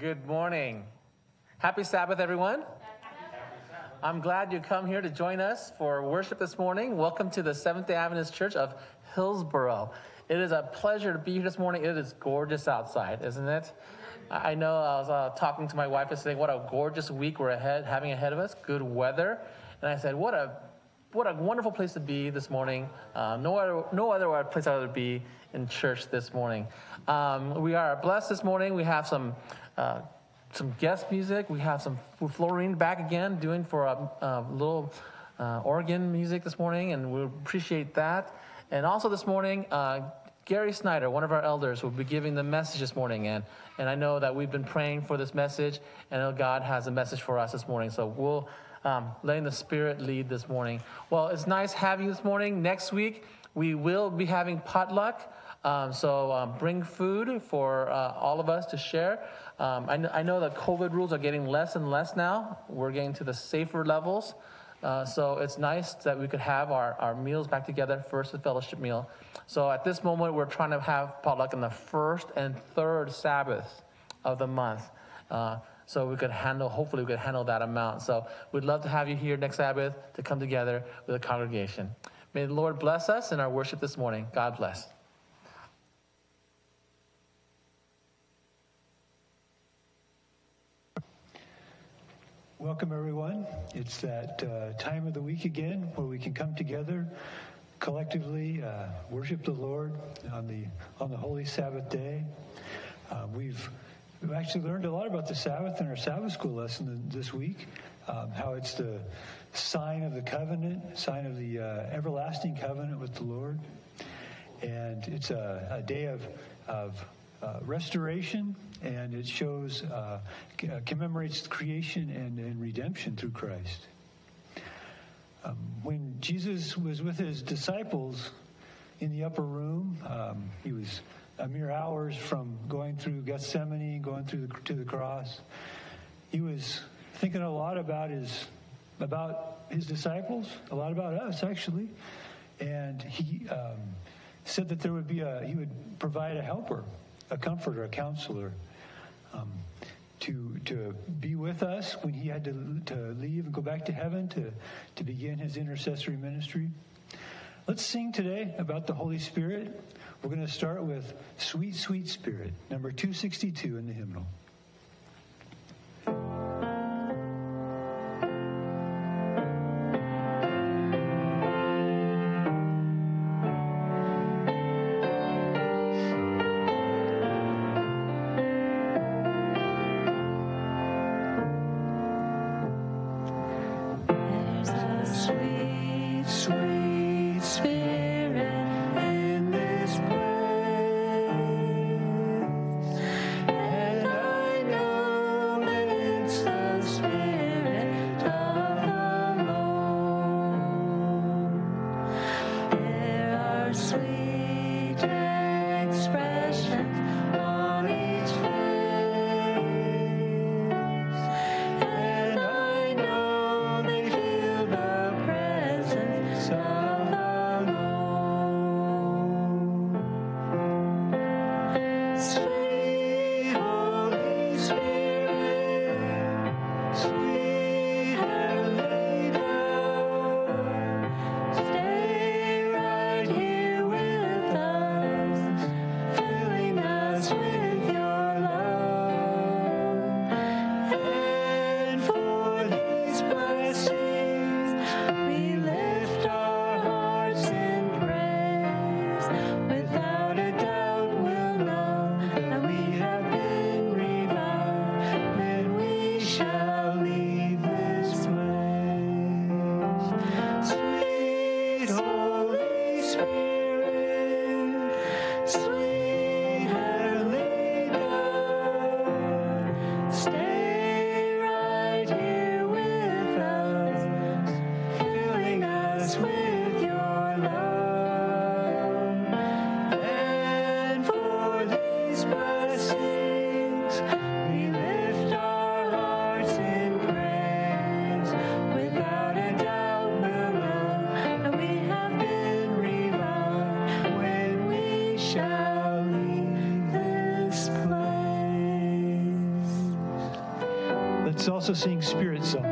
Good morning. Happy Sabbath, everyone. I'm glad you come here to join us for worship this morning. Welcome to the Seventh day Adventist Church of Hillsboro. It is a pleasure to be here this morning. It is gorgeous outside, isn't it? I know I was uh, talking to my wife and saying what a gorgeous week we're ahead, having ahead of us. Good weather. And I said, what a what a wonderful place to be this morning. Uh, no, other, no other place I'd be in church this morning. Um, we are blessed this morning. We have some uh, some guest music. We have some Florine back again doing for a, a little uh, organ music this morning, and we appreciate that. And also this morning, uh, Gary Snyder, one of our elders, will be giving the message this morning. And, and I know that we've been praying for this message, and I know God has a message for us this morning. So we'll um, letting the Spirit lead this morning. Well, it's nice having you this morning. Next week, we will be having potluck. Um, so um, bring food for uh, all of us to share. Um, I, kn- I, know the COVID rules are getting less and less now. We're getting to the safer levels. Uh, so it's nice that we could have our, our meals back together, first the fellowship meal. So at this moment, we're trying to have potluck in the first and third Sabbath of the month. Uh, so we could handle, hopefully, we could handle that amount. So we'd love to have you here next Sabbath to come together with a congregation. May the Lord bless us in our worship this morning. God bless. Welcome, everyone. It's that uh, time of the week again where we can come together collectively, uh, worship the Lord on the on the holy Sabbath day. Uh, we've we've actually learned a lot about the Sabbath in our Sabbath school lesson this week. Um, how it's the sign of the covenant, sign of the uh, everlasting covenant with the Lord, and it's a, a day of of uh, restoration, and it shows, uh, uh, commemorates creation and, and, redemption through Christ. Um, when Jesus was with his disciples in the upper room, um, he was a mere hours from going through Gethsemane, going through the, to the cross. He was thinking a lot about his about his disciples, a lot about us actually, and he um, said that there would be a he would provide a helper a comforter, a counselor, um, to, to be with us when he had to, to leave and go back to heaven to, to begin his intercessory ministry. Let's sing today about the Holy Spirit. We're going to start with Sweet, Sweet Spirit, number 262 in the hymnal. Also sing Spirit Song.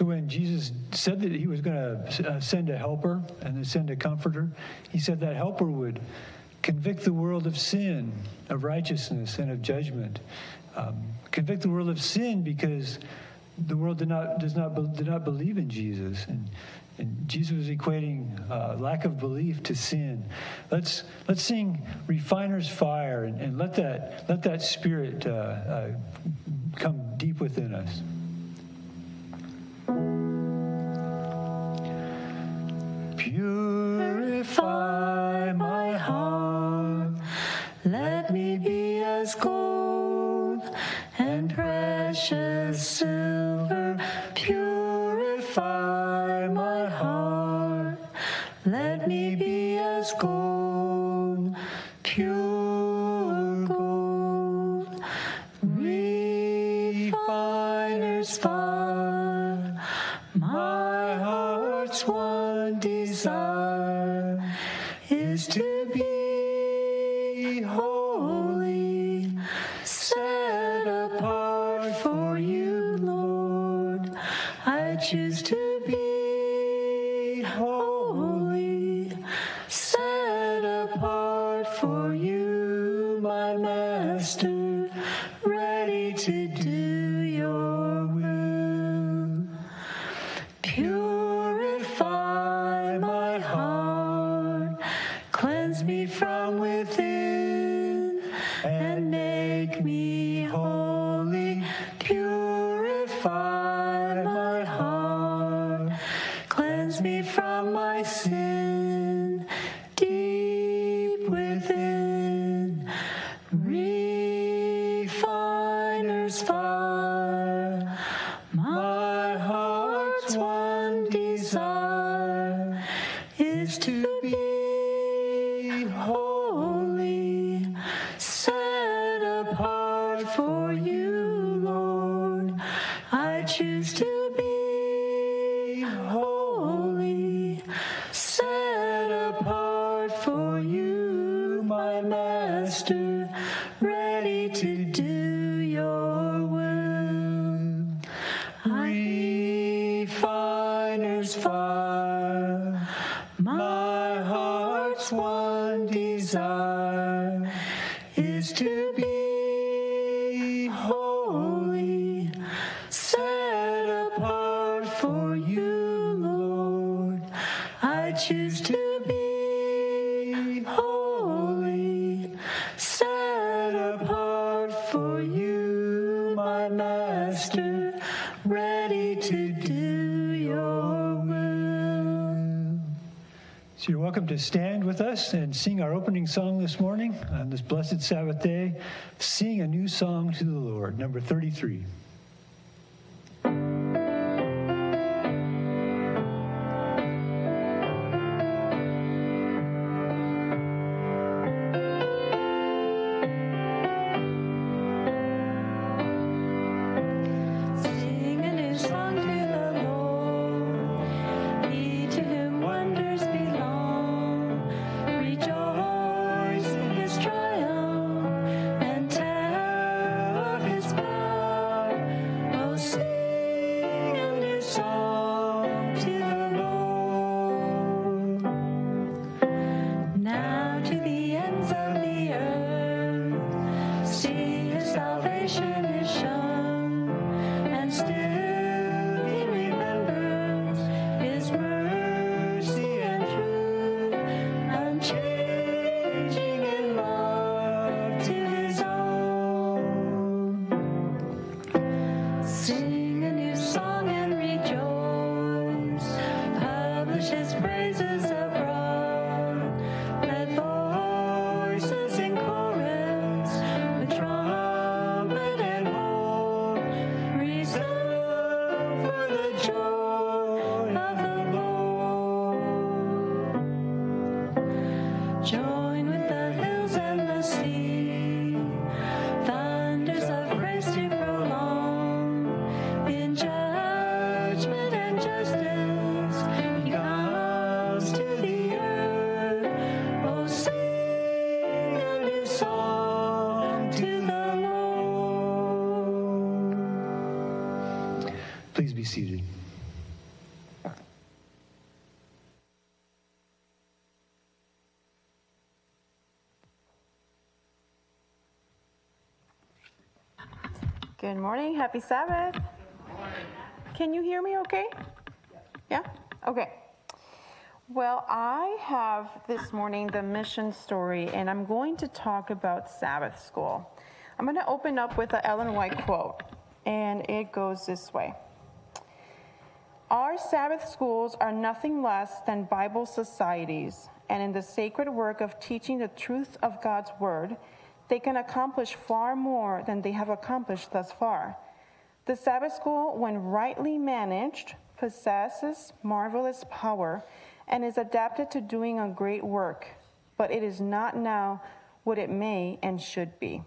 So when Jesus said that he was going to uh, send a helper and then send a comforter, he said that helper would convict the world of sin, of righteousness, and of judgment. Um, convict the world of sin because the world did not does not did not believe in Jesus, and, and Jesus was equating uh, lack of belief to sin. Let's let's sing "Refiner's Fire" and, and let that let that spirit uh, uh, come deep within us. Purify To be holy, set apart for you, my master, ready to do your will. So you're welcome to stand with us and sing our opening song this morning on this blessed Sabbath day. Sing a new song to the Lord, number 33. Good morning. Happy Sabbath. Can you hear me okay? Yeah? Okay. Well, I have this morning the mission story, and I'm going to talk about Sabbath school. I'm going to open up with an Ellen White quote, and it goes this way Our Sabbath schools are nothing less than Bible societies, and in the sacred work of teaching the truth of God's Word, they can accomplish far more than they have accomplished thus far. The Sabbath school, when rightly managed, possesses marvelous power and is adapted to doing a great work, but it is not now what it may and should be.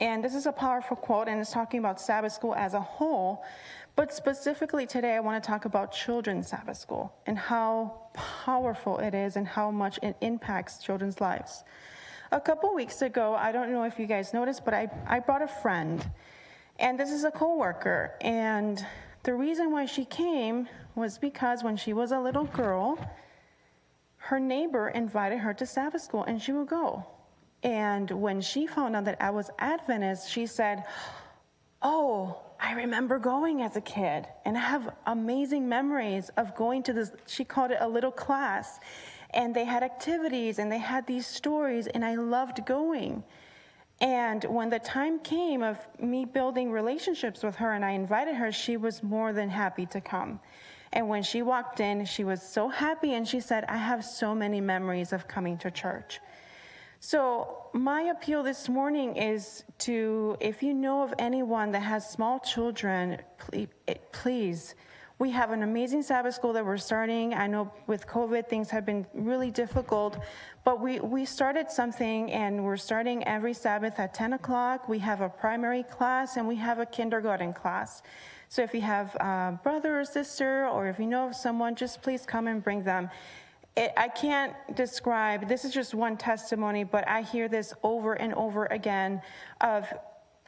And this is a powerful quote, and it's talking about Sabbath school as a whole. But specifically today, I want to talk about children's Sabbath school and how powerful it is and how much it impacts children's lives. A couple weeks ago, I don't know if you guys noticed, but I, I brought a friend. And this is a coworker. And the reason why she came was because when she was a little girl, her neighbor invited her to Sabbath school and she would go. And when she found out that I was Adventist, she said, Oh, I remember going as a kid, and I have amazing memories of going to this. She called it a little class, and they had activities and they had these stories, and I loved going. And when the time came of me building relationships with her and I invited her, she was more than happy to come. And when she walked in, she was so happy and she said, I have so many memories of coming to church. So, my appeal this morning is to if you know of anyone that has small children, eh, please, please we have an amazing Sabbath school that we're starting. I know with COVID, things have been really difficult, but we, we started something and we're starting every Sabbath at 10 o'clock. We have a primary class and we have a kindergarten class. So if you have a brother or sister, or if you know of someone, just please come and bring them. it, I can't describe, this is just one testimony, but I hear this over and over again of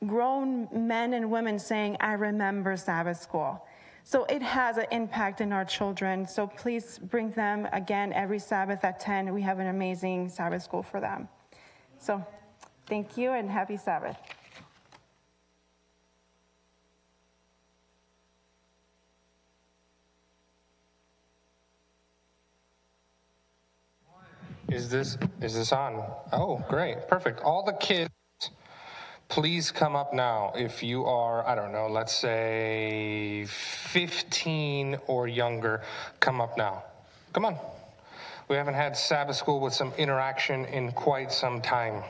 grown men and women saying, I remember Sabbath school. So it has an impact in our children. So please bring them again every Sabbath at 10. We have an amazing Sabbath school for them. So thank you and happy Sabbath. Is this is this on? Oh, great. Perfect. All the kids please come up now if you are, I don't know, let's say 15 or younger. Come up now. Come on. We haven't had Sabbath school with some interaction in quite some time.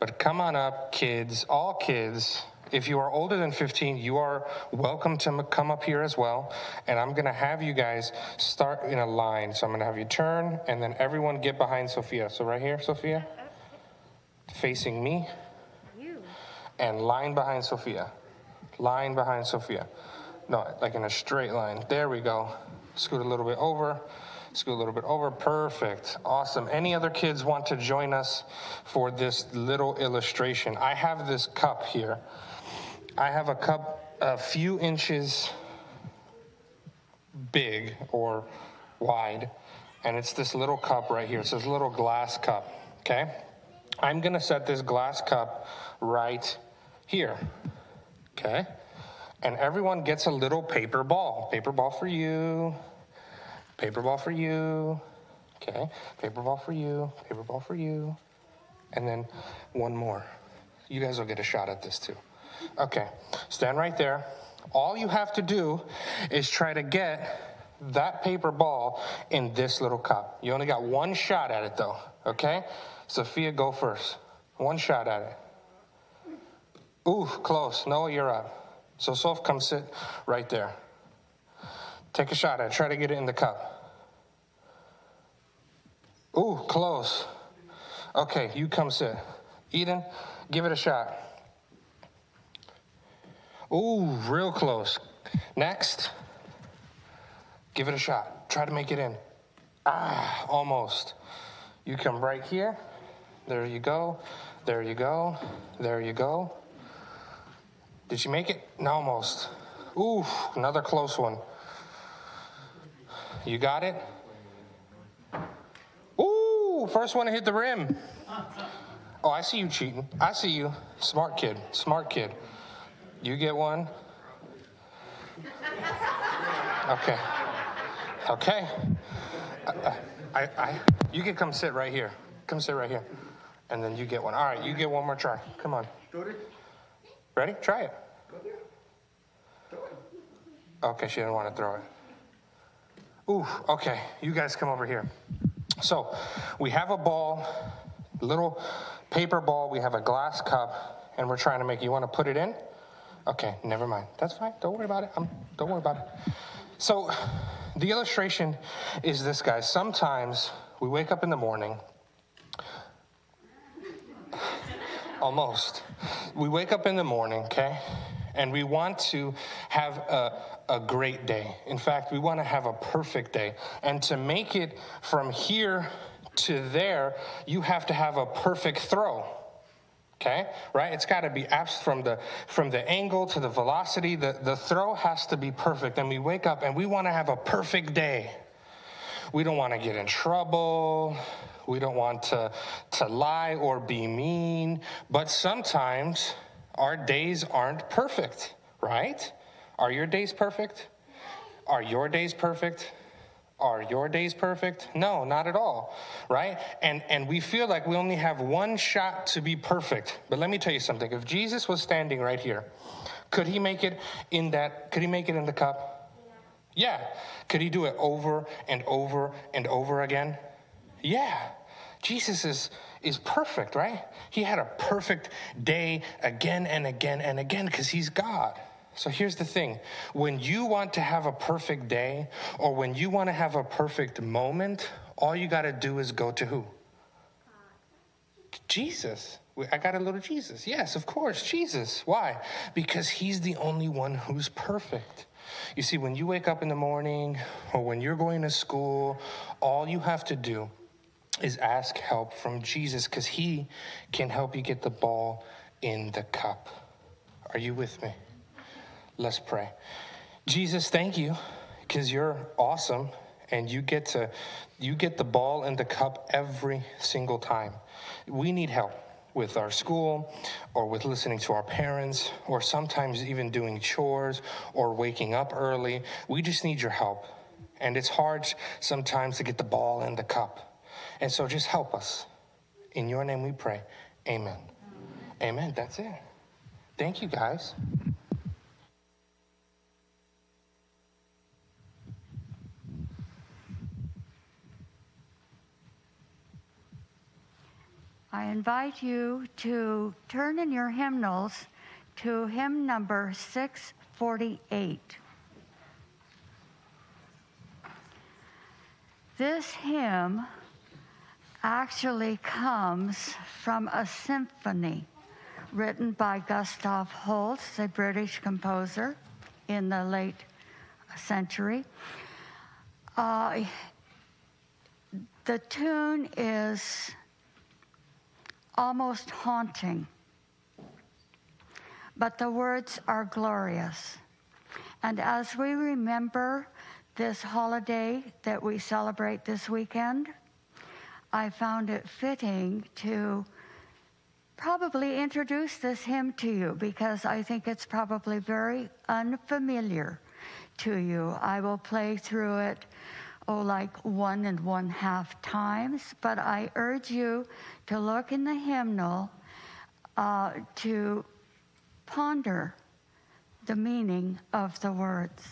But come on up, kids, all kids. If you are older than 15, you are welcome to come up here as well. And I'm going to have you guys start in a line. So I'm going to have you turn, and then everyone get behind Sophia. So right here, Sophia, facing me, and line behind Sophia. Line behind Sophia. No, like in a straight line. There we go. Scoot a little bit over. Scoot a little bit over. Perfect. Awesome. Any other kids want to join us for this little illustration? I have this cup here. I have a cup a few inches big or wide, and it's this little cup right here. It's this little glass cup, okay? I'm gonna set this glass cup right here, okay? And everyone gets a little paper ball. Paper ball for you, paper ball for you, okay? Paper ball for you, paper ball for you, and then one more. You guys will get a shot at this too. Okay, stand right there. All you have to do is try to get that paper ball in this little cup. You only got one shot at it though, okay? Sophia, go first. One shot at it. Ooh, close. Noah, you're up. So Soph, come sit right there. Take a shot at it. Try to get it in the cup. Ooh, close. Okay, you come sit. Eden, give it a shot. Ooh, real close. Next, give it a shot. Try to make it in. Ah, almost. You come right here. There you go. There you go. There you go. Did she make it? No, almost. Ooh, another close one. You got it? Ooh, first one to hit the rim. Oh, I see you cheating. I see you. Smart kid. Smart kid. You get one. Okay. Okay. I, I, I, you can come sit right here. Come sit right here. And then you get one. All right, you get one more try. Come on. Ready? Try it. Okay, she didn't want to throw it. Ooh, okay. You guys come over here. So we have a ball, little paper ball. We have a glass cup, and we're trying to make. You want to put it in? Okay, never mind. That's fine. Don't worry about it. I'm, don't worry about it. So the illustration is this, guys. Sometimes we wake up in the morning. Almost. We wake up in the morning, okay? And we want to have a, a great day. In fact, we want to have a perfect day. And to make it from here to there, you have to have a perfect throw. Okay? Right? It's got to be abs- from the from the angle to the velocity, the, the throw has to be perfect. And we wake up and we want to have a perfect day. We don't want to get in trouble. We don't want to, to lie or be mean. But sometimes our days aren't perfect, right? Are your days perfect? Are your days perfect? Are your days perfect? No, not at all, right? And and we feel like we only have one shot to be perfect. But let me tell you something. If Jesus was standing right here, could he make it in that could he make it in the cup? Yeah. Could he do it over and over and over again? Yeah. Jesus is is perfect, right? He had a perfect day again and again and again because he's God. So here's the thing when you want to have a perfect day or when you want to have a perfect moment, all you got to do is go to who? Jesus. I got a little Jesus. Yes, of course, Jesus. Why? Because he's the only one who's perfect. You see, when you wake up in the morning or when you're going to school, all you have to do is ask help from Jesus because he can help you get the ball in the cup. Are you with me? Let's pray. Jesus, thank you because you're awesome and you get to you get the ball in the cup every single time. We need help with our school or with listening to our parents or sometimes even doing chores or waking up early. We just need your help. And it's hard sometimes to get the ball in the cup. And so just help us. In your name we pray. Amen. Amen. That's it. Thank you, guys. I invite you to turn in your hymnals to hymn number 648. This hymn actually comes from a symphony written by Gustav Holst, a British composer in the late century. Uh, the tune is almost haunting. But the words are glorious. And as we remember this holiday that we celebrate this weekend, I found it fitting to probably introduce this hymn to you because I think it's probably very unfamiliar to you. I will play through it oh, like one and one half times, but I urge you to look in the hymnal uh, to ponder the meaning of the words.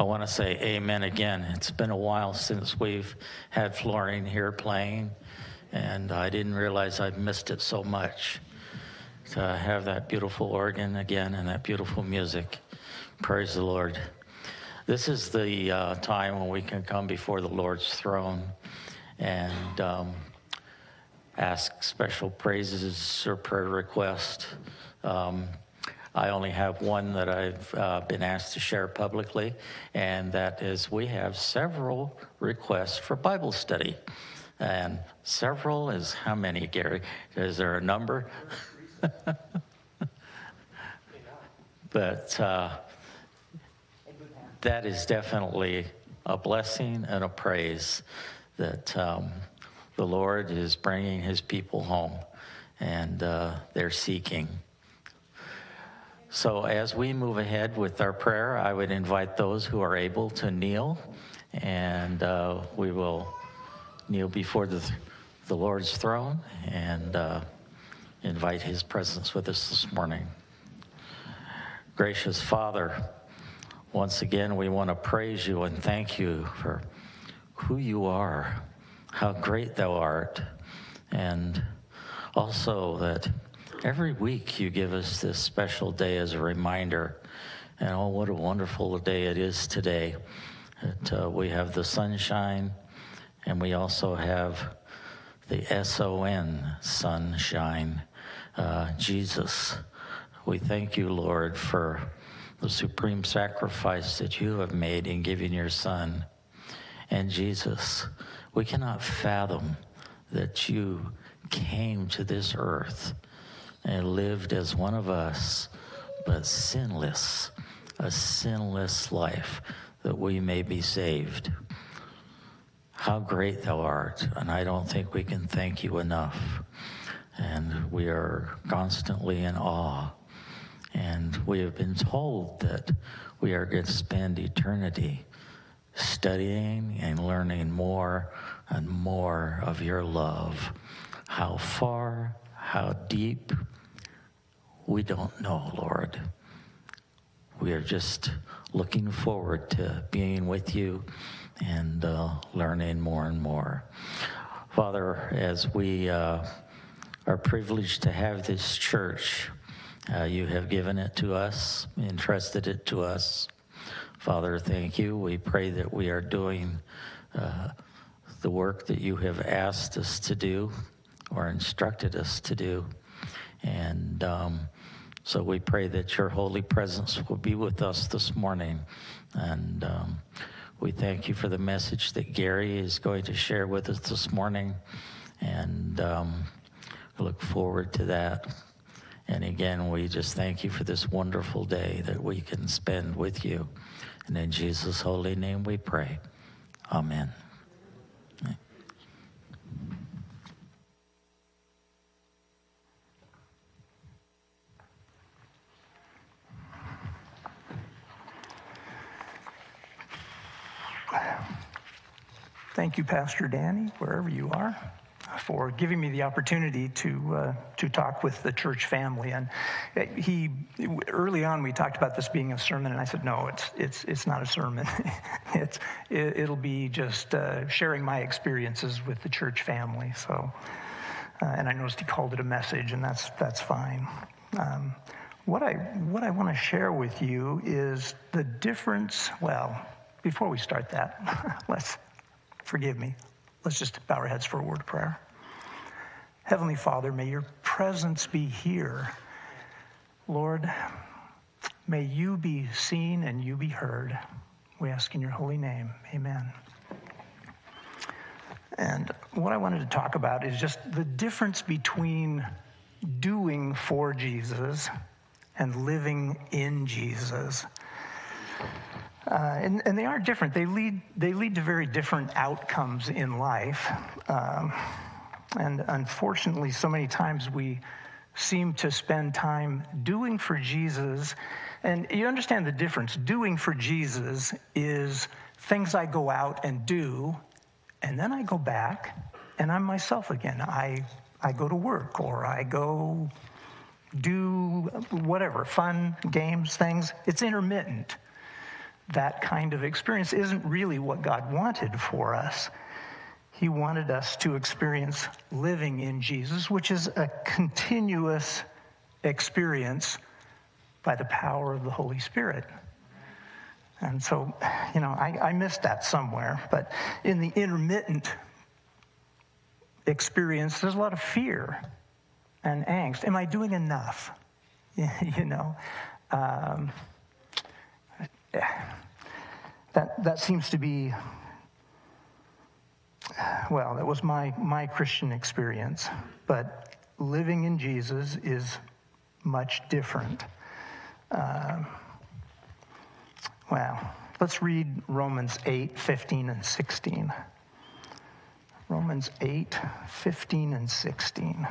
I want to say amen again. It's been a while since we've had Florine here playing, and I didn't realize I'd missed it so much. To have that beautiful organ again and that beautiful music. Praise the Lord. This is the uh, time when we can come before the Lord's throne and um, ask special praises or prayer requests. Um, I only have one that I've uh, been asked to share publicly, and that is we have several requests for Bible study. And several is how many, Gary? Is there a number? but uh, that is definitely a blessing and a praise that um, the Lord is bringing his people home and uh, they're seeking. So, as we move ahead with our prayer, I would invite those who are able to kneel, and uh, we will kneel before the, the Lord's throne and uh, invite his presence with us this morning. Gracious Father, once again, we want to praise you and thank you for who you are, how great thou art, and also that every week you give us this special day as a reminder. And oh, what a wonderful day it is today. That uh, we have the sunshine, and we also have the S O N, sunshine, uh, Jesus. We thank you, Lord, for the supreme sacrifice that you have made in giving your Son. And Jesus, we cannot fathom that you came to this earth and lived as one of us, but sinless, a sinless life that we may be saved. How great thou art, and I don't think we can thank you enough. And we are constantly in awe and we have been told that we are going to spend eternity studying and learning more and more of your love. How far, how deep, we don't know, Lord. We are just looking forward to being with you and uh, learning more and more. Father, as we uh, are privileged to have this church, uh, you have given it to us, entrusted it to us. Father, thank you. We pray that we are doing uh, the work that you have asked us to do or instructed us to do. And um, so we pray that your holy presence will be with us this morning. And um, we thank you for the message that Gary is going to share with us this morning. And um, look forward to that. And again, we just thank you for this wonderful day that we can spend with you. And in Jesus' holy name we pray. Amen. Thank you, Pastor Danny, wherever you are for giving me the opportunity to uh, to talk with the church family. And he early on we talked about this being a sermon, and I said, no, it's it's it's not a sermon. it's it, will be just uh, sharing my experiences with the church family. So, uh, and I noticed he called it a message, and that's that's fine. Um, what I what I want to share with you is the difference. Well, before we start that, let's forgive me. Let's just bow our heads for a word of prayer. Heavenly Father, may your presence be here. Lord, may you be seen and you be heard. We ask in your holy name. Amen. And what I wanted to talk about is just the difference between doing for Jesus and living in Jesus. Uh, and, and, they are different. They lead, they lead to very different outcomes in life. Um, and unfortunately, so many times we seem to spend time doing for Jesus. And you understand the difference. Doing for Jesus is things I go out and do, and then I go back and I'm myself again. I, I go to work or I go do whatever, fun, games, things. It's intermittent. That kind of experience isn't really what God wanted for us. He wanted us to experience living in Jesus, which is a continuous experience by the power of the Holy Spirit. And so, you know, I, I missed that somewhere. But in the intermittent experience, there's a lot of fear and angst. Am I doing enough? you know, um, that that seems to be well. That was my my Christian experience, but living in Jesus is much different. Um, well, let's read Romans 8, 15, and 16. Romans 8, 15, and 16.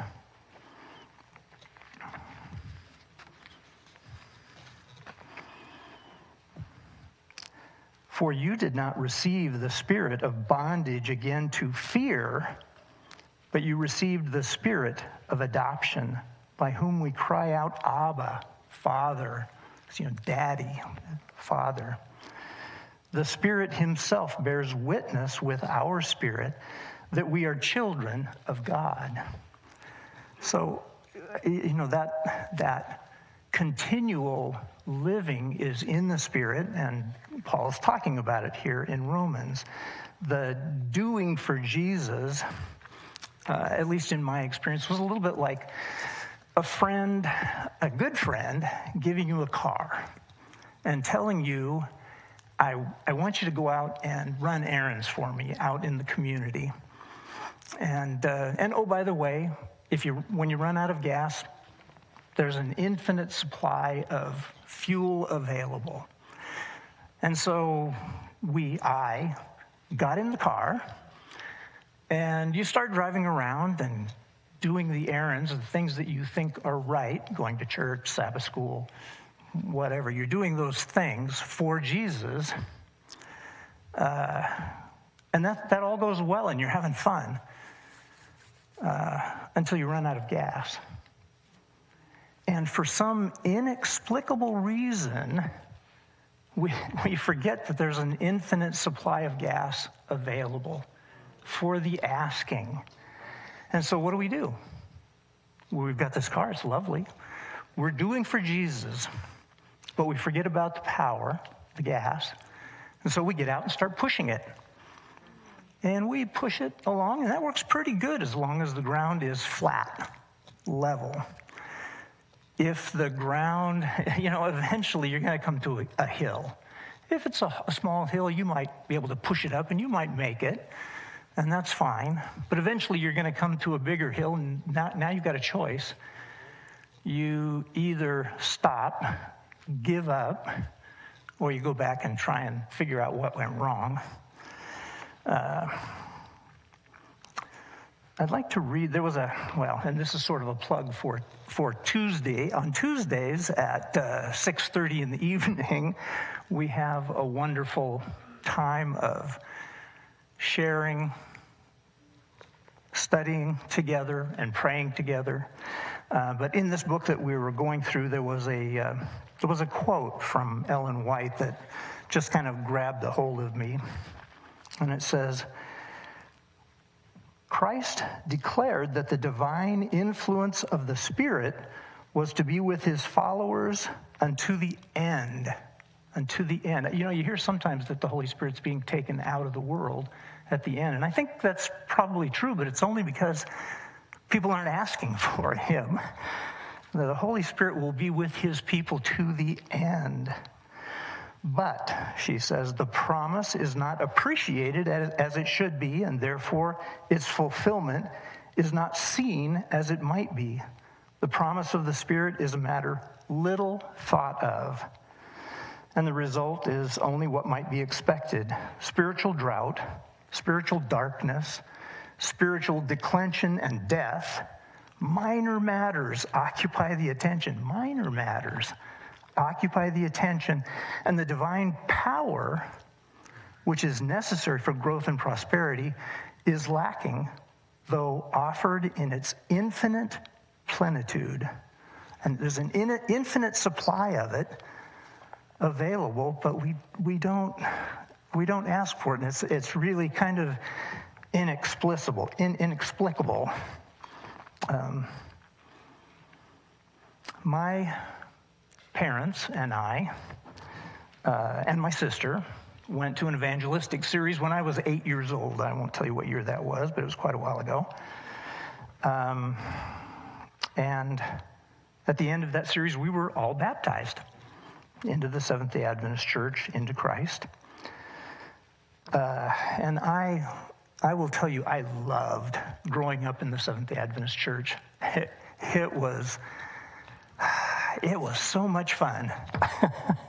For you did not receive the spirit of bondage again to fear, but you received the spirit of adoption, by whom we cry out, Abba, Father. You know, Daddy, Father. The Spirit Himself bears witness with our spirit that we are children of God. So, you know, that, that continual living is in the Spirit, and Paul is talking about it here in Romans. The doing for Jesus, uh, at least in my experience, was a little bit like a friend, a good friend, giving you a car and telling you, I, I want you to go out and run errands for me out in the community. And, uh, and oh, by the way, if you, when you run out of gas, there's an infinite supply of fuel available. And so we, I, got in the car, and you start driving around and doing the errands, the things that you think are right, going to church, Sabbath school, whatever. You're doing those things for Jesus. Uh, and that, that all goes well, and you're having fun uh, until you run out of gas. And for some inexplicable reason, we, we forget that there's an infinite supply of gas available for the asking. And so, what do we do? We've got this car, it's lovely. We're doing for Jesus, but we forget about the power, the gas. And so we get out and start pushing it. And we push it along, and that works pretty good as long as the ground is flat, level if the ground, you know, eventually you're going to come to a, a hill. If it's a, a, small hill, you might be able to push it up and you might make it, and that's fine. But eventually you're going to come to a bigger hill, and now, now you've got a choice. You either stop, give up, or you go back and try and figure out what went wrong. Uh, I'd like to read, there was a, well, and this is sort of a plug for, for Tuesday. On Tuesdays at uh, 6.30 in the evening, we have a wonderful time of sharing, studying together, and praying together. Uh, but in this book that we were going through, there was a, uh, there was a quote from Ellen White that just kind of grabbed a hold of me. And it says, Christ declared that the divine influence of the Spirit was to be with his followers unto the end. Unto the end. You know, you hear sometimes that the Holy Spirit's being taken out of the world at the end. And I think that's probably true, but it's only because people aren't asking for him. The Holy Spirit will be with his people to the end. But, she says, the promise is not appreciated as, it should be, and therefore its fulfillment is not seen as it might be. The promise of the Spirit is a matter little thought of. And the result is only what might be expected spiritual drought, spiritual darkness, spiritual declension and death. Minor matters occupy the attention. Minor matters occupy the attention, and the divine power, which is necessary for growth and prosperity, is lacking, though offered in its infinite plenitude. And there's an in- infinite supply of it, available, but we, we don't we don't ask for it, and it's, it's really kind of inexplicable. In, inexplicable. Um, my parents and I, uh, and my sister, went to an evangelistic series when I was eight years old. I won't tell you what year that was, but it was quite a while ago. Um, and at the end of that series, we were all baptized into the Seventh day Adventist Church, into Christ. Uh, and I, I will tell you, I loved growing up in the Seventh day Adventist Church. It, it was it was so much fun.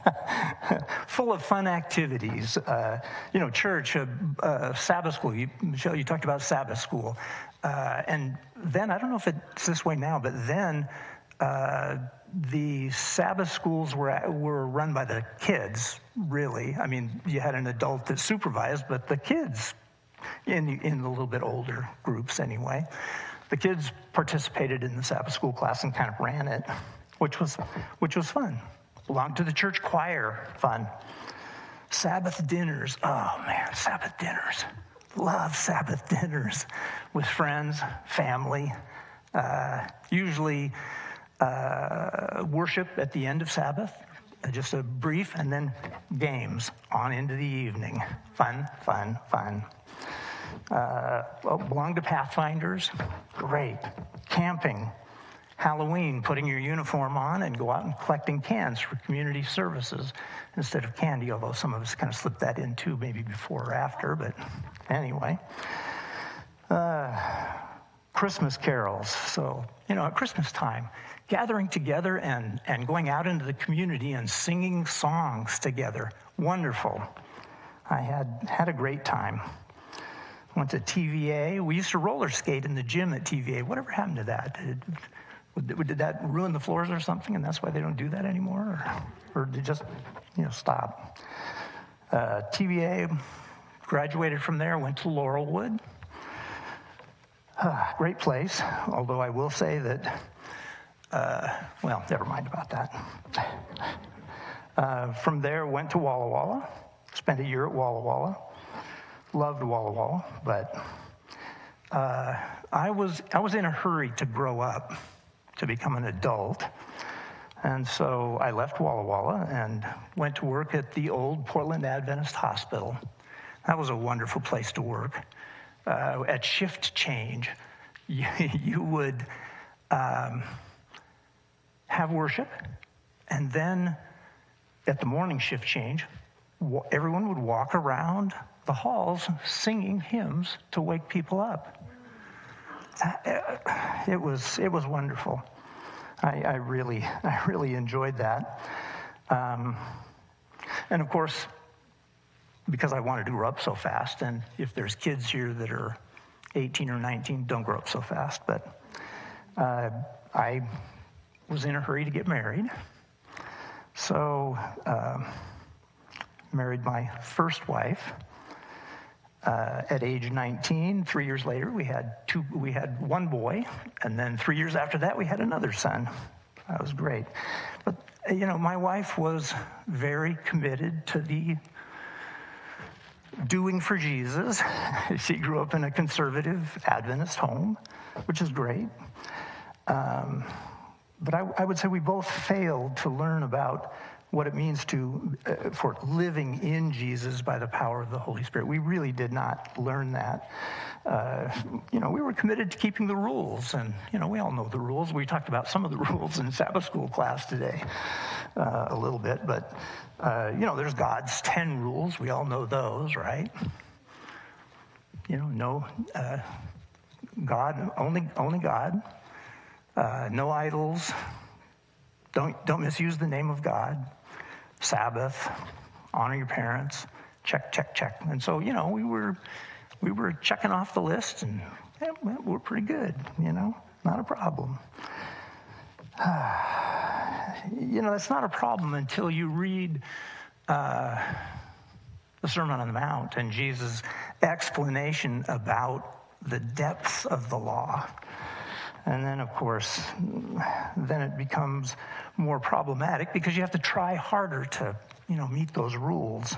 Full of fun activities. Uh, you know, church, uh, uh, Sabbath school. You, Michelle, you talked about Sabbath school. Uh, and then, I don't know if it's this way now, but then uh, the Sabbath schools were, were run by the kids, really. I mean, you had an adult that supervised, but the kids, in, in the little bit older groups anyway, the kids participated in the Sabbath school class and kind of ran it which was, which was fun. Belonged to the church choir, fun. Sabbath dinners, oh man, Sabbath dinners. Love Sabbath dinners with friends, family. Uh, usually uh, worship at the end of Sabbath, uh, just a brief, and then games on into the evening. Fun, fun, fun. Uh, to Pathfinders, great. Camping, Halloween, putting your uniform on and go out and collecting cans for community services instead of candy, although some of us kind of slipped that in too, maybe before or after, but anyway. Uh, Christmas carols. So, you know, at Christmas time, gathering together and, and going out into the community and singing songs together. Wonderful. I had, had a great time. Went to TVA. We used to roller skate in the gym at TVA. Whatever happened to that? It, did that ruin the floors or something, and that's why they don't do that anymore? Or, or did just, you know, stop? Uh, TVA, graduated from there, went to Laurelwood. Uh, great place, although I will say that, uh, well, never mind about that. Uh, from there, went to Walla Walla, spent a year at Walla Walla. Loved Walla Walla, but uh, I, was, I was in a hurry to grow up to become an adult. And so I left Walla Walla and went to work at the old Portland Adventist Hospital. That was a wonderful place to work. Uh, at shift change, you, you would um, have worship, and then at the morning shift change, everyone would walk around the halls singing hymns to wake people up. Uh, it was, it was wonderful. I, I really, I really enjoyed that. Um, and of course, because I wanted to grow up so fast, and if there's kids here that are 18 or 19, don't grow up so fast. But uh, I was in a hurry to get married. So, uh, married my first wife. Uh, at age 19, three years later, we had two. We had one boy, and then three years after that, we had another son. That was great. But you know, my wife was very committed to the doing for Jesus. she grew up in a conservative Adventist home, which is great. Um, but I, I would say we both failed to learn about what it means to uh, for living in Jesus by the power of the Holy Spirit. We really did not learn that. Uh, you know, we were committed to keeping the rules, and you know, we all know the rules. We talked about some of the rules in Sabbath school class today uh, a little bit, but uh, you know, there's God's ten rules. We all know those, right? You know, no uh, God, only only God. Uh, no idols. Don't, don't misuse the name of God. Sabbath, honor your parents, check, check, check. And so, you know, we were, we were checking off the list and yeah, we're pretty good, you know, not a problem. you know, that's not a problem until you read uh, the Sermon on the Mount and Jesus' explanation about the depths of the law. And then, of course, then it becomes more problematic because you have to try harder to, you know, meet those rules.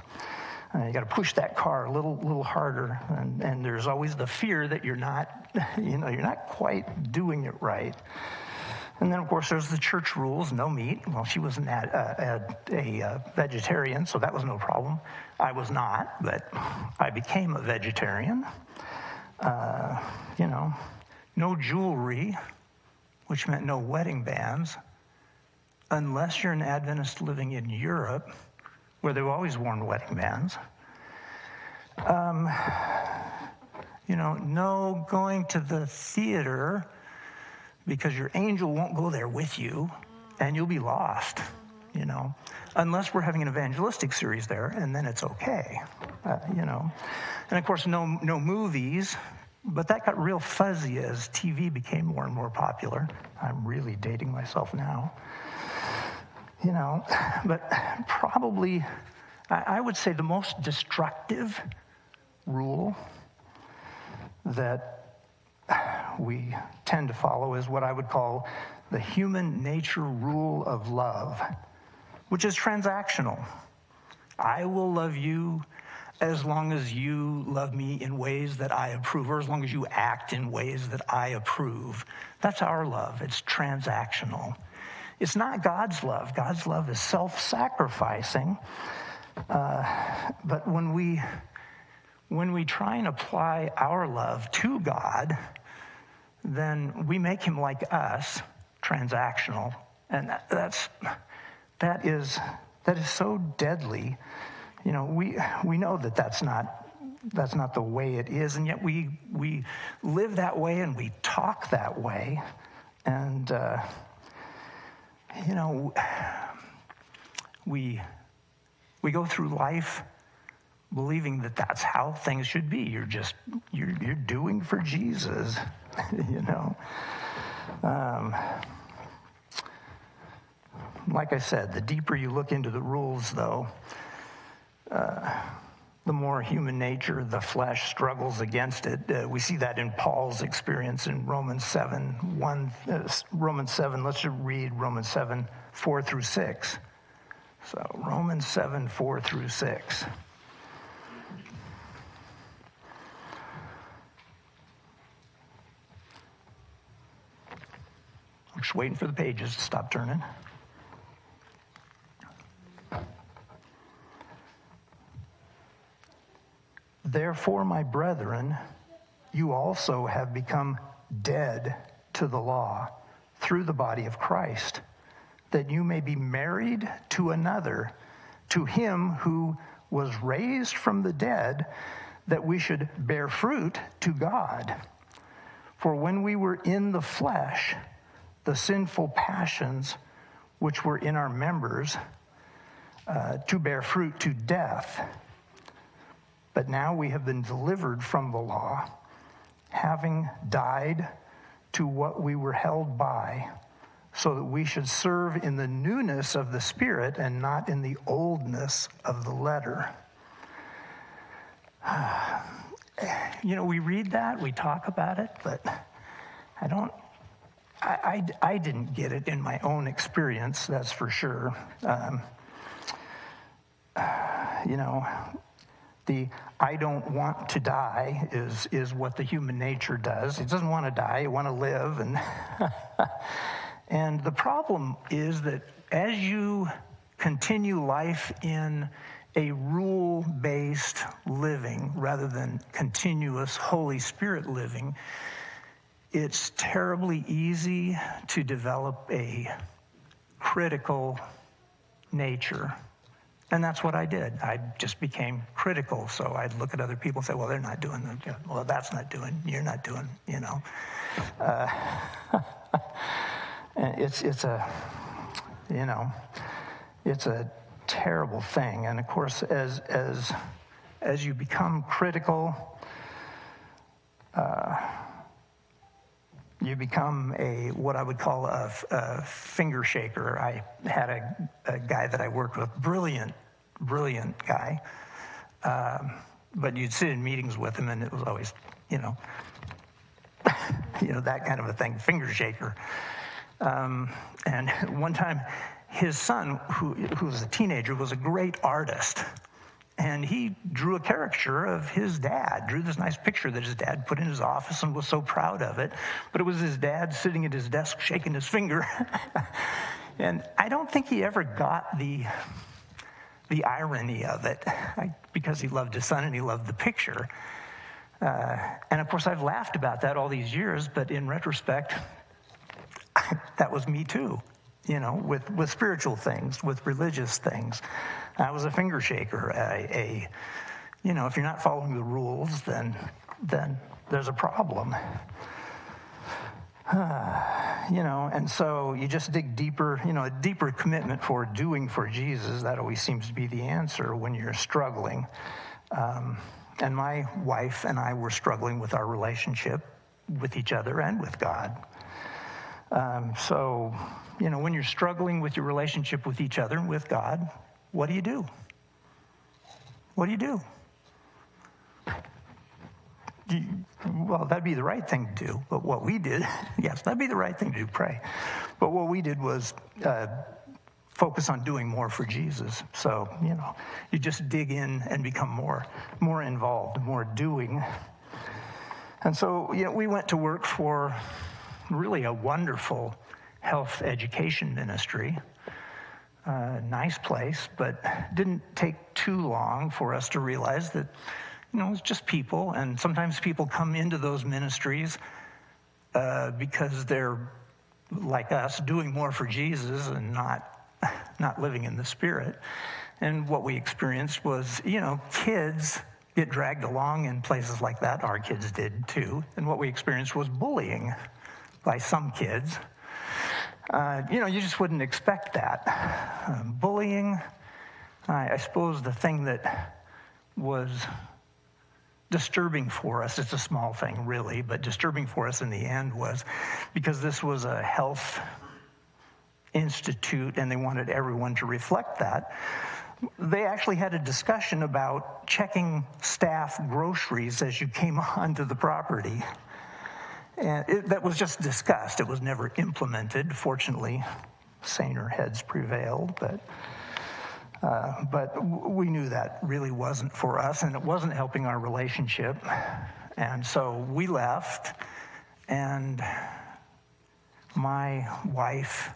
Uh, you got to push that car a little, little harder, and, and there's always the fear that you're not, you know, you're not quite doing it right. And then, of course, there's the church rules: no meat. Well, she was ad, uh, a, a uh, vegetarian, so that was no problem. I was not, but I became a vegetarian. Uh, you know, no jewelry, which meant no wedding bands, unless you're an Adventist living in Europe, where they've always worn wedding bands. Um, you know, no going to the theater because your angel won't go there with you and you'll be lost, you know, unless we're having an evangelistic series there and then it's okay, uh, you know. And of course, no, no movies but that got real fuzzy as TV became more and more popular. I'm really dating myself now. You know, but probably, I would say the most destructive rule that we tend to follow is what I would call the human nature rule of love, which is transactional. I will love you as long as you love me in ways that I approve, or as long as you act in ways that I approve. That's our love. It's transactional. It's not God's love. God's love is self sacrificing. Uh, but when we, when we try and apply our love to God, then we make him like us, transactional. And that, that's, that, is, that is so deadly you know, we, we know that that's not, that's not the way it is, and yet we, we live that way and we talk that way. And, uh, you know, we, we go through life believing that that's how things should be. You're just, you're, you're doing for Jesus, you know. Um, like I said, the deeper you look into the rules, though, uh, the more human nature, the flesh struggles against it. Uh, we see that in Paul's experience in Romans 7, 1, uh, Romans 7, let's just read Romans 7, 4 through 6. So, Romans 7, 4 through 6. I'm just waiting for the pages to stop turning. Therefore, my brethren, you also have become dead to the law through the body of Christ, that you may be married to another, to him who was raised from the dead, that we should bear fruit to God. For when we were in the flesh, the sinful passions which were in our members, uh, to bear fruit to death. But now we have been delivered from the law, having died to what we were held by, so that we should serve in the newness of the Spirit and not in the oldness of the letter. You know, we read that, we talk about it, but I don't, I, I, I didn't get it in my own experience, that's for sure. Um, you know, the I don't want to die is, is what the human nature does. It doesn't want to die, it want to live. And, and the problem is that as you continue life in a rule based living rather than continuous Holy Spirit living, it's terribly easy to develop a critical nature and that's what I did. I just became critical. So I'd look at other people and say, well, they're not doing that. Well, that's not doing, you're not doing, you know. Uh, it's, it's a, you know, it's a terrible thing. And of course, as, as, as you become critical, uh, you become a what I would call a, a finger shaker. I had a, a, guy that I worked with, brilliant brilliant guy. Um, but you'd sit in meetings with him, and it was always, you know, you know, that kind of a thing, finger shaker. Um, and one time, his son, who, who was a teenager, was a great artist. And he drew a caricature of his dad, drew this nice picture that his dad put in his office and was so proud of it. But it was his dad sitting at his desk shaking his finger. and I don't think he ever got the, the irony of it I, because he loved his son and he loved the picture. Uh, and of course, I've laughed about that all these years, but in retrospect, that was me too, you know, with, with spiritual things, with religious things. I was a finger shaker, a, a you know, if you're not following the rules, then, then there's a problem. You know, and so you just dig deeper, you know, a deeper commitment for doing for Jesus. That always seems to be the answer when you're struggling. Um, and my wife and I were struggling with our relationship with each other and with God. Um, so, you know, when you're struggling with your relationship with each other and with God, what do you do? What do you do? Well, that'd be the right thing to do. But what we did, yes, that'd be the right thing to do, pray. But what we did was uh, focus on doing more for Jesus. So, you know, you just dig in and become more, more involved, more doing. And so, you know, we went to work for really a wonderful health education ministry. Uh, nice place, but didn't take too long for us to realize that, you know, it's just people, and sometimes people come into those ministries uh, because they're like us, doing more for Jesus and not not living in the Spirit. And what we experienced was, you know, kids get dragged along in places like that. Our kids did too. And what we experienced was bullying by some kids. Uh, you know, you just wouldn't expect that. Um, bullying, I, I suppose the thing that was disturbing for us, it's a small thing really, but disturbing for us in the end was because this was a health institute and they wanted everyone to reflect that. They actually had a discussion about checking staff groceries as you came onto the property. And it, that was just discussed. It was never implemented. Fortunately, saner heads prevailed, but. Uh, but we knew that really wasn't for us, and it wasn't helping our relationship. And so we left, and my wife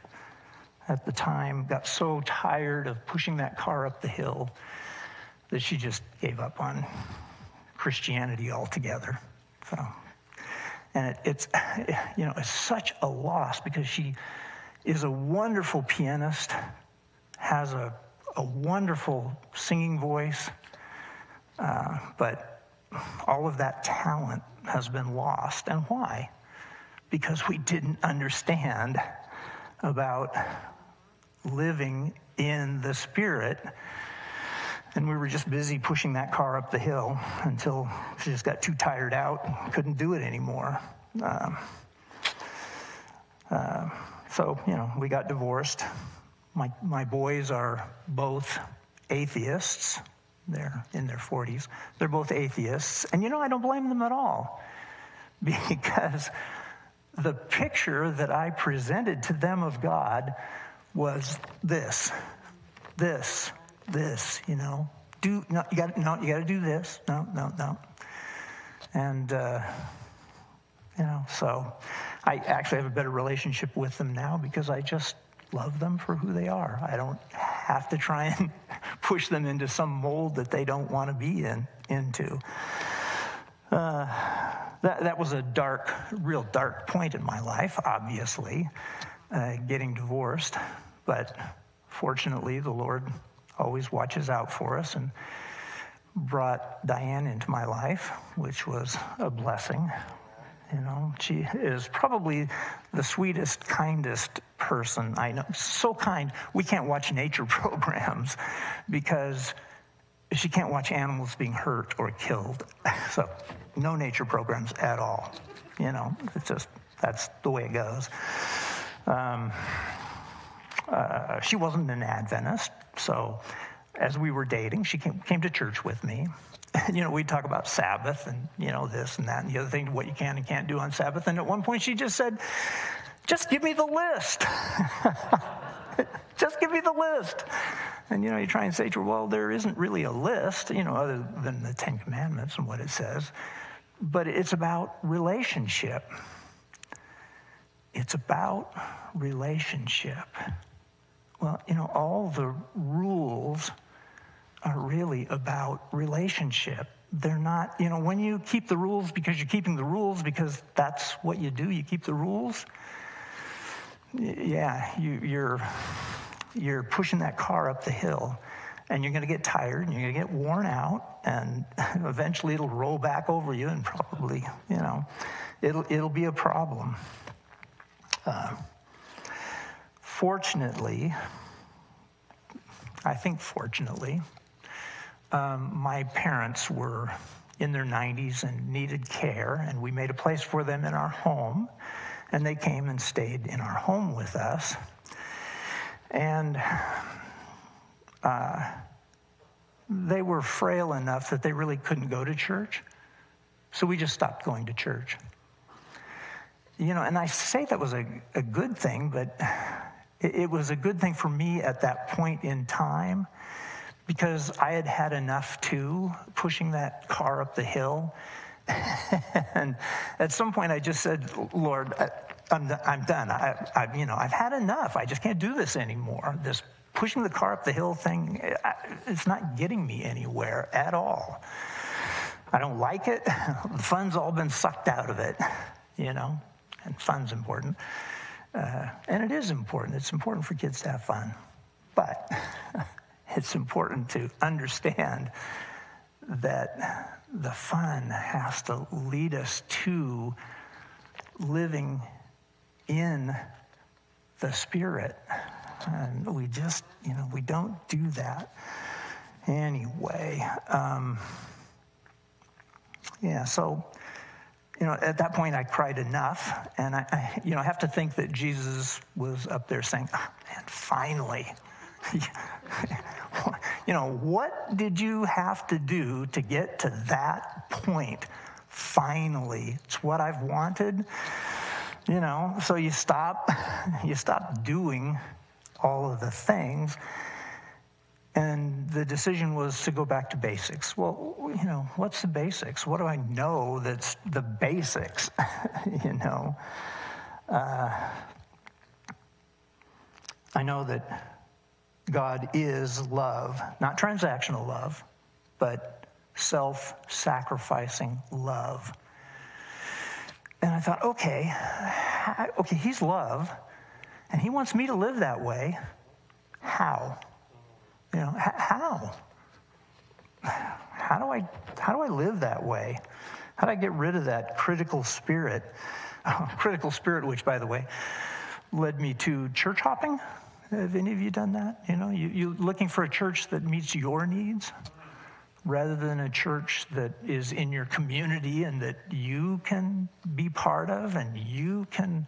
at the time got so tired of pushing that car up the hill that she just gave up on Christianity altogether. So, and it, it's, you know, it's such a loss because she is a wonderful pianist, has a, a wonderful singing voice, uh, but all of that talent has been lost. And why? Because we didn't understand about living in the Spirit. And we were just busy pushing that car up the hill until she just got too tired out, couldn't do it anymore. Um, uh, so, you know, we got divorced. My, my boys are both atheists. They're in their 40s. They're both atheists. And, you know, I don't blame them at all because the picture that I presented to them of God was this, this, this, you know. Do no, you got no, you got to do this. No, no, no. And uh, you know, so I actually have a better relationship with them now because I just love them for who they are. I don't have to try and push them into some mold that they don't want to be in into. Uh, that, that was a dark, real dark point in my life, obviously, uh, getting divorced. But fortunately, the Lord always watches out for us and brought Diane into my life, which was a blessing. You know, she is probably the sweetest, kindest person I know. So kind, we can't watch nature programs because she can't watch animals being hurt or killed. So, no nature programs at all. You know, it's just, that's the way it goes. Um, uh, she wasn't an Adventist, so as we were dating, she came, came to church with me. you know, we'd talk about Sabbath and, you know, this and that and the other thing, what you can and can't do on Sabbath. And at one point she just said, just give me the list. just give me the list. And, you know, you try and say to her, well, there isn't really a list, you know, other than the Ten Commandments and what it says. But it's about relationship. It's about relationship. Well, you know, all the rules are really about relationship. They're not, you know, when you keep the rules because you're keeping the rules because that's what you do, you keep the rules. Yeah, you, you're you're pushing that car up the hill and you're going to get tired and you're going to get worn out and eventually it'll roll back over you and probably you know it'll it'll be a problem uh, fortunately i think fortunately um, my parents were in their 90s and needed care, and we made a place for them in our home. And they came and stayed in our home with us. And uh, they were frail enough that they really couldn't go to church. So we just stopped going to church. You know, and I say that was a, a good thing, but it, it was a good thing for me at that point in time because I had had enough too, pushing that car up the hill. and at some point, I just said, Lord, I, am I'm done. I, I, you know, I've had enough. I just can't do this anymore. This pushing the car up the hill thing, it's not getting me anywhere at all. I don't like it. The fun's all been sucked out of it, you know, and fun's important. Uh, and it is important. It's important for kids to have fun. But it's important to understand that the fun has to lead us to living in the Spirit. And we just, you know, we don't do that anyway. Um, yeah, so, you know, at that point I cried enough. And I, I, you know, I have to think that Jesus was up there saying, oh, man, finally. you know, what did you have to do to get to that point? Finally, it's what I've wanted. You know, so you stop, you stop doing all of the things. And the decision was to go back to basics. Well, you know, what's the basics? What do I know that's the basics? you know, uh, I know that God is love, not transactional love, but self sacrificing love. And I thought, okay, okay, he's love, and he wants me to live that way. How? You know, how? How do I how do I live that way? How do I get rid of that critical spirit? critical spirit, which, by the way, led me to church hopping. Have any of you done that? You know, you, you're looking for a church that meets your needs rather than a church that is in your community and that you can be part of and you can,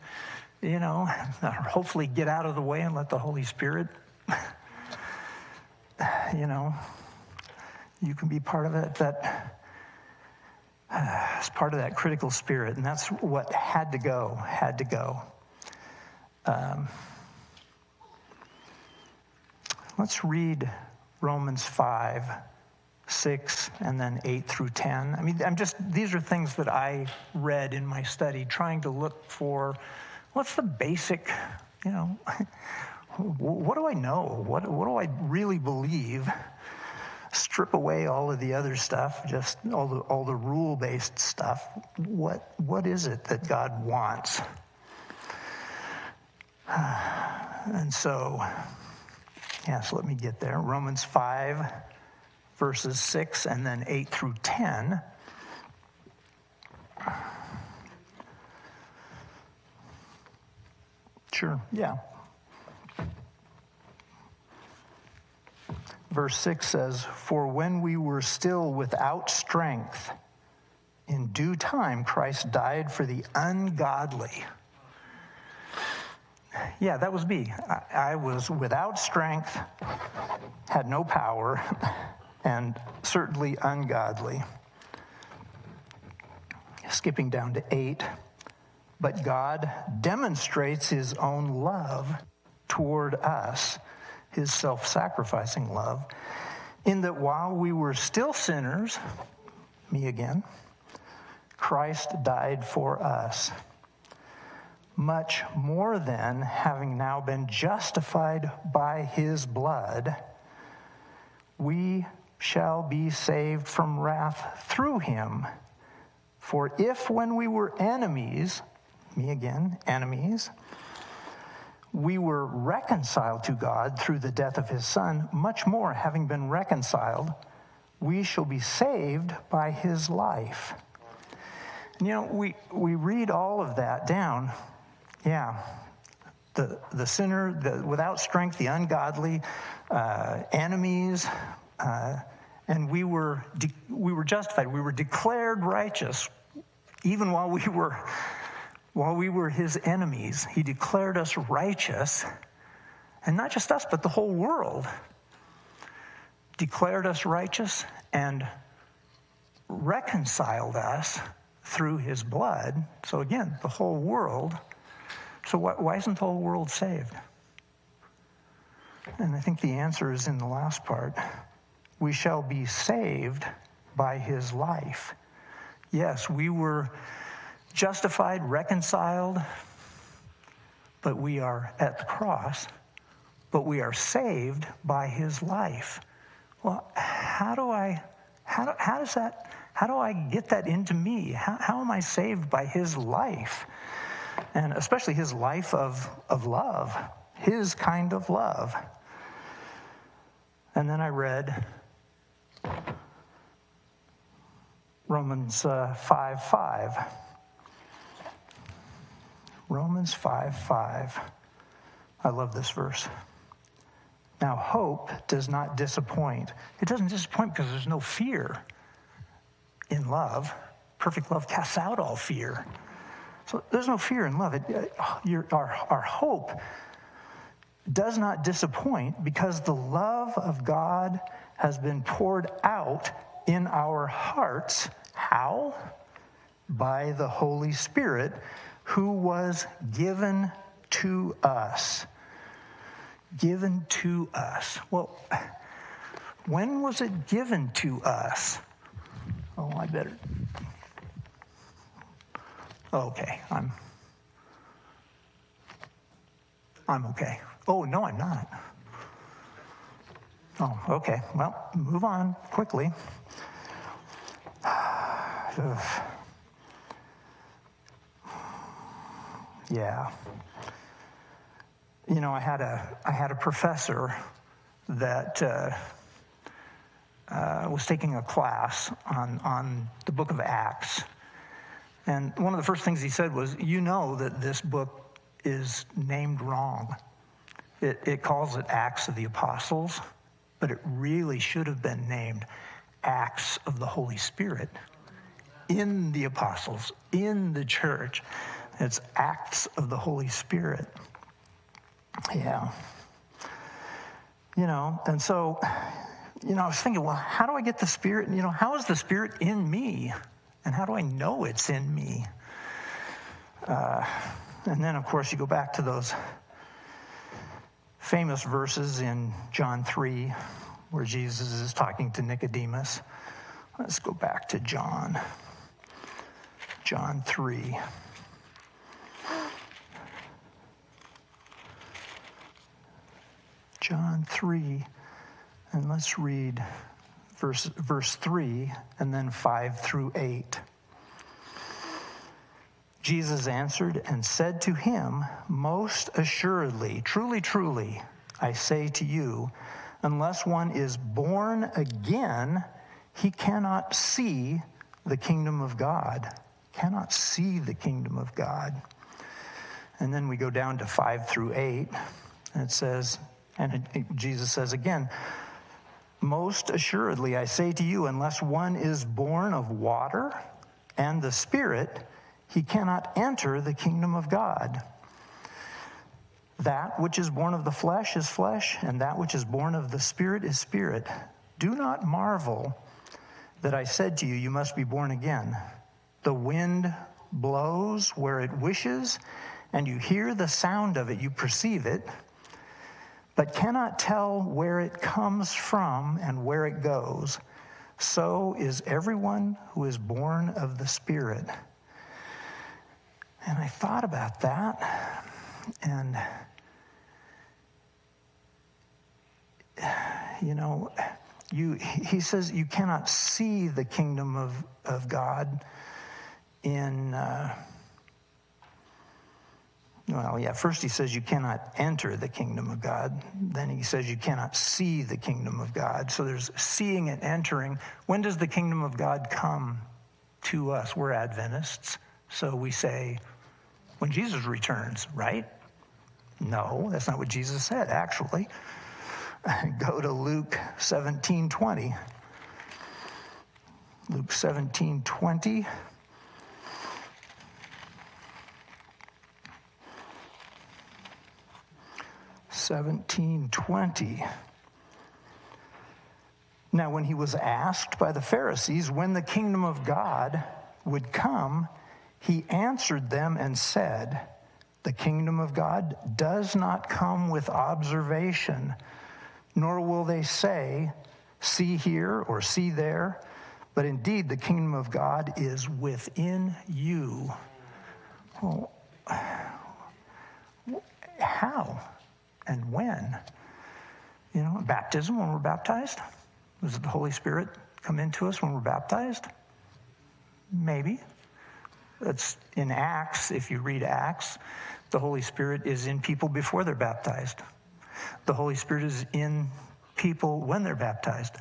you know, hopefully get out of the way and let the Holy Spirit, you know, you can be part of it. That is part of that critical spirit, and that's what had to go, had to go. Um, Let's read Romans 5, 6, and then 8 through 10. I mean, I'm just, these are things that I read in my study, trying to look for what's the basic, you know, what do I know? What, what do I really believe? Strip away all of the other stuff, just all the, all the rule based stuff. What, what is it that God wants? And so, yeah, so let me get there. Romans 5, verses 6 and then 8 through 10. Sure, yeah. Verse 6 says, For when we were still without strength, in due time Christ died for the ungodly. Yeah, that was me. I, I was without strength, had no power, and certainly ungodly. Skipping down to eight, but God demonstrates his own love toward us, his self sacrificing love, in that while we were still sinners, me again, Christ died for us. Much more than having now been justified by his blood, we shall be saved from wrath through him. For if when we were enemies, me again, enemies, we were reconciled to God through the death of his Son, much more, having been reconciled, we shall be saved by his life. You know, we, we read all of that down. Yeah. The, the sinner, the, without strength, the ungodly, uh, enemies, uh, and we were, de- we were justified. We were declared righteous even while we were while we were his enemies, he declared us righteous. And not just us, but the whole world. Declared us righteous and reconciled us through his blood. So, again, the whole world. So, why isn't the whole world saved? And I think the answer is in the last part. We shall be saved by his life. Yes, we were justified, reconciled, but we are at the cross, but we are saved by his life. Well, how do I, how, do, how does that, how do I get that into me? How, how am I saved by his life? And especially his life of, of love, his kind of love. And then I read Romans uh, 5 5. Romans 5 5. I love this verse. Now, hope does not disappoint. It doesn't disappoint because there's no fear in love. Perfect love casts out all fear. So there's no fear in love. It, uh, your, our, our hope does not disappoint because the love of God has been poured out in our hearts. How? By the Holy Spirit who was given to us. Given to us. Well, when was it given to us? Oh, I better. Okay, I'm. I'm okay. Oh, no, I'm not. Oh, okay. Well, move on quickly. Yeah. You know, I had a, I had a professor that uh, uh, was taking a class on, on the book of Acts. And one of the first things he said was, You know that this book is named wrong. It, it calls it Acts of the Apostles, but it really should have been named Acts of the Holy Spirit in the apostles, in the church. It's acts of the Holy Spirit. Yeah. You know, and so, you know, I was thinking, well, how do I get the Spirit? You know, how is the Spirit in me? And how do I know it's in me? Uh, and then, of course, you go back to those famous verses in John 3 where Jesus is talking to Nicodemus. Let's go back to John. John 3. John 3, and let's read verse, verse 3 and then 5 through 8. Jesus answered and said to him, Most assuredly, truly, truly, I say to you, unless one is born again, he cannot see the kingdom of God. Cannot see the kingdom of God. And then we go down to 5 through 8, and it says, and Jesus says again, Most assuredly, I say to you, unless one is born of water and the Spirit, he cannot enter the kingdom of God. That which is born of the flesh is flesh, and that which is born of the Spirit is spirit. Do not marvel that I said to you, You must be born again. The wind blows where it wishes, and you hear the sound of it, you perceive it, but cannot tell where it comes from and where it goes. So is everyone who is born of the Spirit. And I thought about that, and you know, you, he says you cannot see the kingdom of, of God in, uh, well, yeah, first he says you cannot enter the kingdom of God. Then he says you cannot see the kingdom of God. So there's seeing and entering. When does the kingdom of God come to us? We're Adventists. So we say, when Jesus returns, right? No, that's not what Jesus said, actually. Go to Luke 17 20. Luke 17 20. Seventeen twenty. Now, when he was asked by the Pharisees when the kingdom of God would come, he answered them and said, The kingdom of God does not come with observation nor will they say, See here or see there. But indeed, the kingdom of God is within you. Well, how and when? You know, baptism when we're baptized? Does the Holy Spirit come into us when we're baptized? Maybe. That's in Acts, if you read Acts, the Holy Spirit is in people before they're baptized. The Holy Spirit is in people when they're baptized.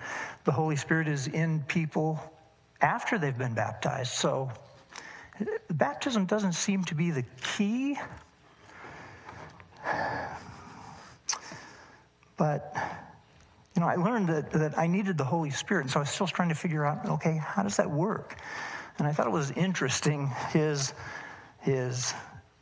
The Holy Spirit is in people after they've been baptized. So baptism doesn't seem to be the key. But, you know, I learned that, that I needed the Holy Spirit. And so I was still trying to figure out, okay, how does that work? And I thought it was interesting his, his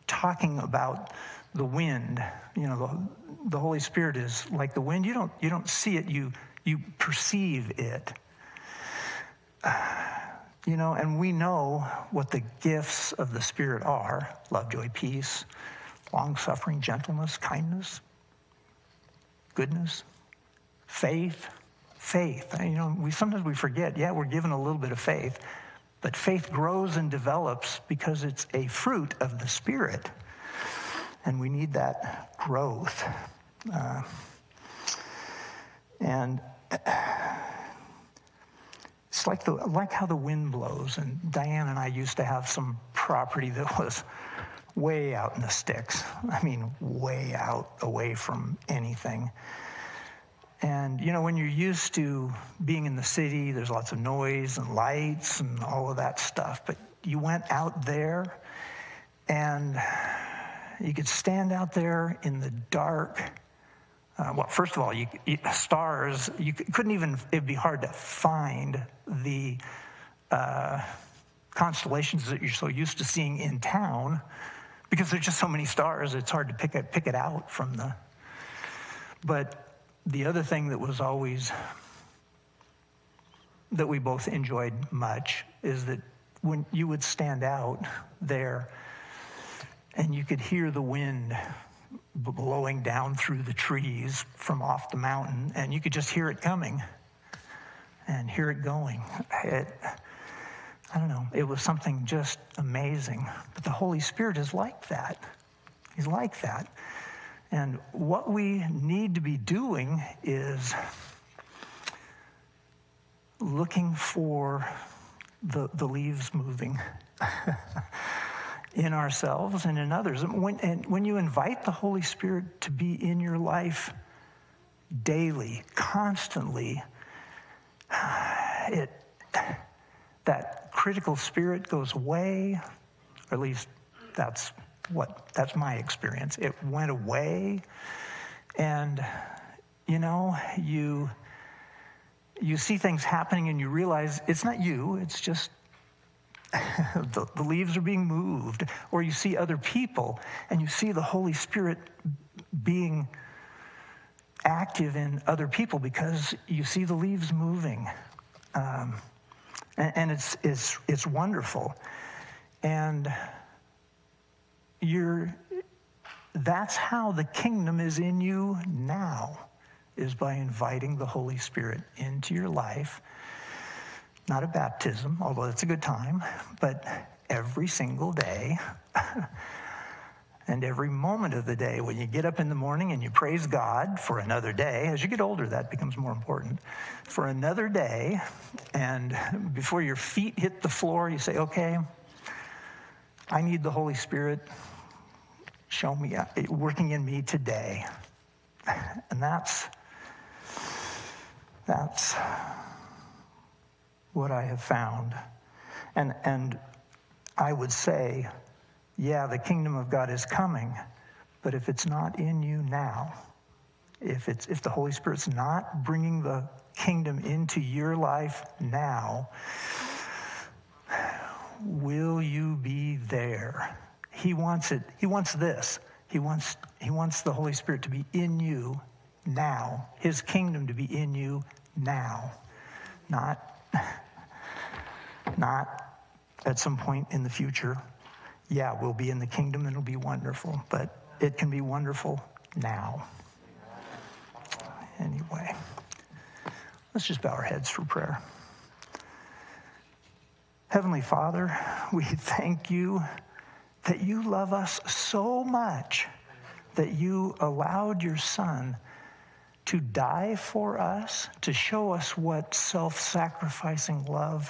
talking about the wind. You know, the, the Holy Spirit is like the wind. You don't, you don't see it, you, you perceive it. you know, and we know what the gifts of the Spirit are love, joy, peace, long suffering, gentleness, kindness, goodness, faith. Faith. You know, we sometimes we forget, yeah, we're given a little bit of faith, but faith grows and develops because it's a fruit of the Spirit and we need that growth. Uh, and it's like, the, like how the wind blows. And Diane and I used to have some property that was way out in the sticks. I mean, way out away from anything. And, you know, when you're used to being in the city, there's lots of noise and lights and all of that stuff. But you went out there and you could stand out there in the dark. Uh, well, first of all, you, you, stars, you couldn't even, it'd be hard to find the uh, constellations that you're so used to seeing in town because there's just so many stars, it's hard to pick it, pick it out from the. But the other thing that was always, that we both enjoyed much is that when you would stand out there, and you could hear the wind blowing down through the trees from off the mountain, and you could just hear it coming and hear it going. It, I don't know, it was something just amazing. But the Holy Spirit is like that. He's like that. And what we need to be doing is looking for the, the leaves moving. in ourselves and in others. And when, and when you invite the Holy Spirit to be in your life daily, constantly, it, that critical spirit goes away, or at least that's what that's my experience. It went away, and you know, you you see things happening and you realize it's not you, it's just the, the leaves are being moved, or you see other people and you see the Holy Spirit being active in other people because you see the leaves moving. Um, and, and it's, it's, it's wonderful. And you're, that's how the kingdom is in you now, is by inviting the Holy Spirit into your life. Not a baptism, although it's a good time, but every single day. and every moment of the day when you get up in the morning and you praise God for another day. As you get older, that becomes more important. For another day, and before your feet hit the floor, you say, Okay, I need the Holy Spirit. Show me, uh, working in me today. And that's, that's what I have found. And, and I would say, yeah, the kingdom of God is coming, but if it's not in you now, if, it's, if the Holy Spirit's not bringing the kingdom into your life now, will you be there? He wants it. He wants this. He wants, he wants the Holy Spirit to be in you now, His kingdom to be in you now, not, not at some point in the future yeah, we'll be in the kingdom and it'll be wonderful, but it can be wonderful now. Anyway, let's just bow our heads for prayer. Heavenly Father, we thank you that you love us so much that you allowed your Son to die for us, to show us what self sacrificing love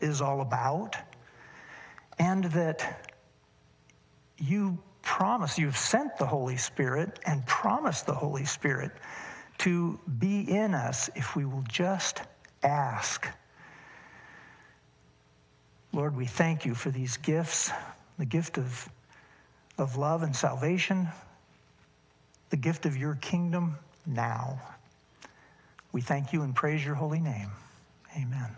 is all about, and that you promise, you've sent the Holy Spirit and promised the Holy Spirit to be in us if we will just ask. Lord, we thank you for these gifts the gift of, of love and salvation, the gift of your kingdom now. We thank you and praise your holy name. Amen.